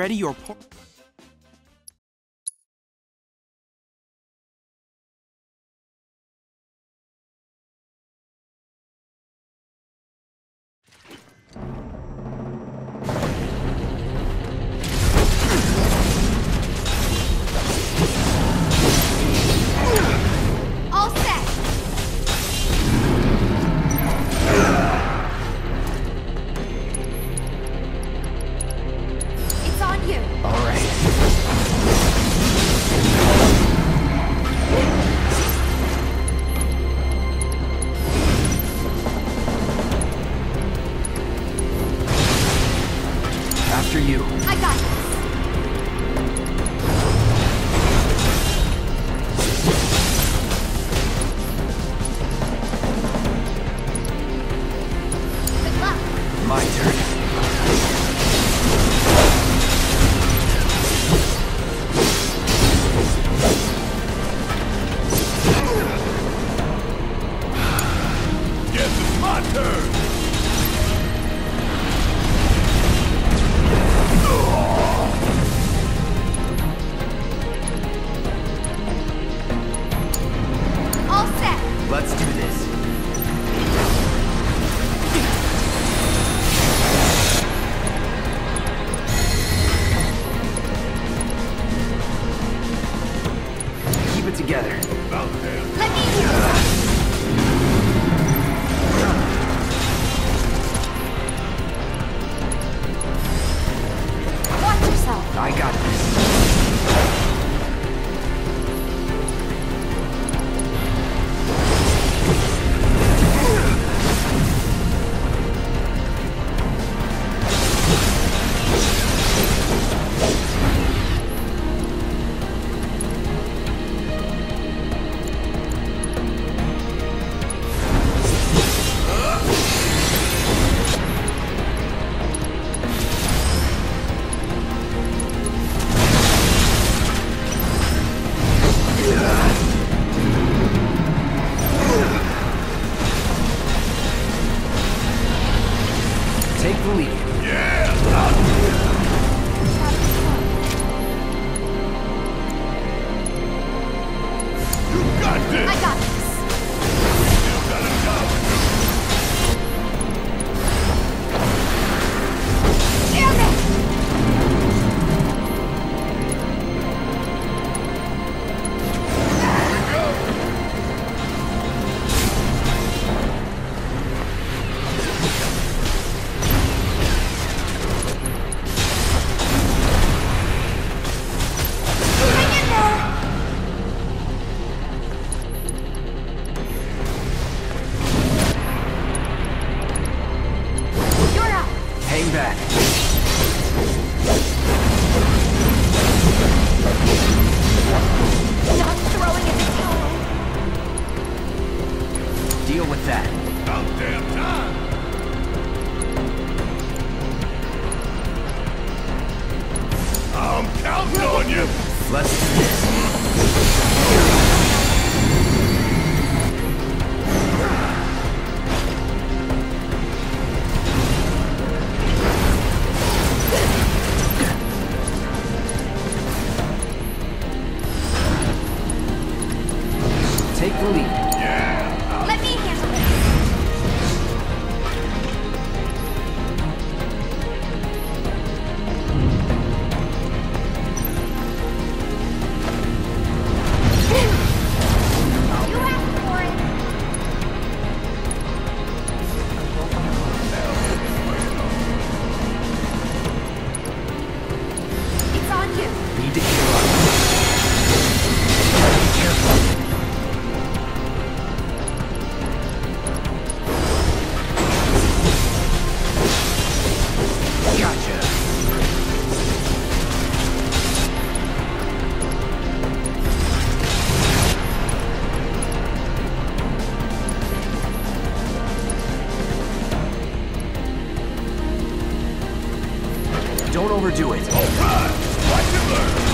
Ready your my turn. Don't overdo it. Oh, God! Learn?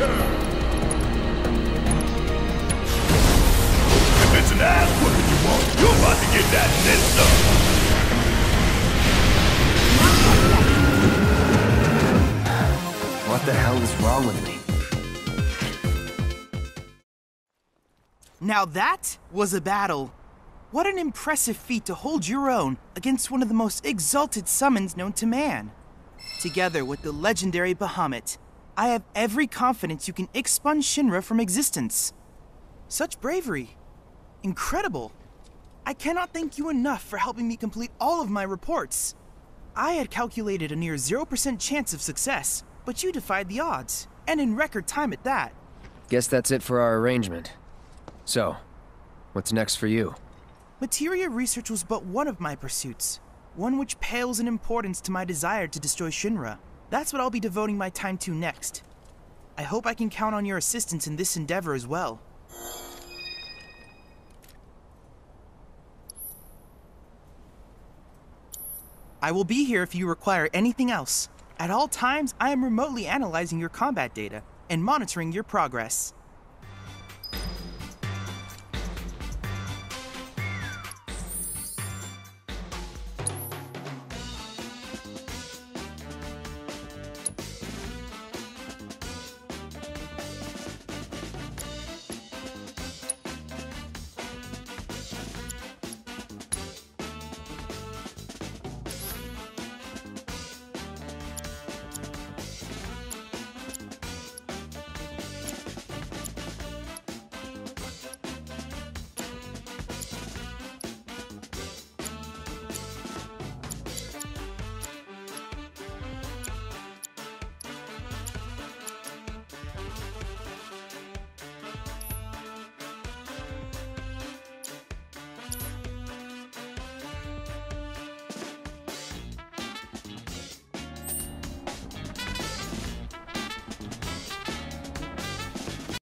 If it's an ass whooping you want, you're about to get that then! What the hell is wrong with me? Now that was a battle. What an impressive feat to hold your own against one of the most exalted summons known to man. Together with the legendary Bahamut, I have every confidence you can expunge Shinra from existence. Such bravery. Incredible. I cannot thank you enough for helping me complete all of my reports. I had calculated a near 0% chance of success, but you defied the odds, and in record time at that. Guess that's it for our arrangement. So, what's next for you? Materia research was but one of my pursuits, one which pales in importance to my desire to destroy Shinra. That's what I'll be devoting my time to next. I hope I can count on your assistance in this endeavor as well. I will be here if you require anything else. At all times, I am remotely analyzing your combat data and monitoring your progress.